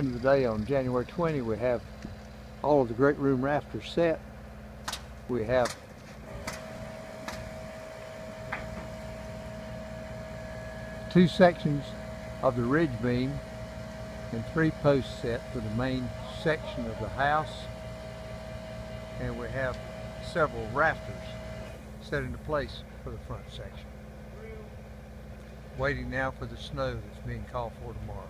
End of the day on January 20, we have all of the great room rafters set. We have two sections of the ridge beam and three posts set for the main section of the house. And we have several rafters set into place for the front section. Waiting now for the snow that's being called for tomorrow.